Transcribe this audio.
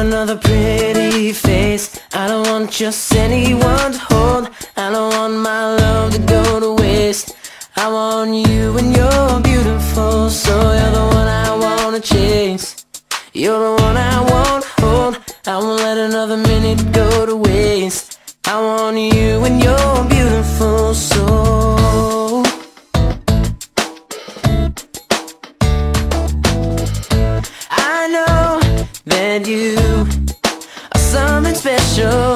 another pretty face. I don't want just anyone to hold. I don't want my love to go to waste. I want you and you're beautiful So you're the one I wanna chase. You're the one I won't hold. I won't let another minute go to waste. I want you and you're than you are something special.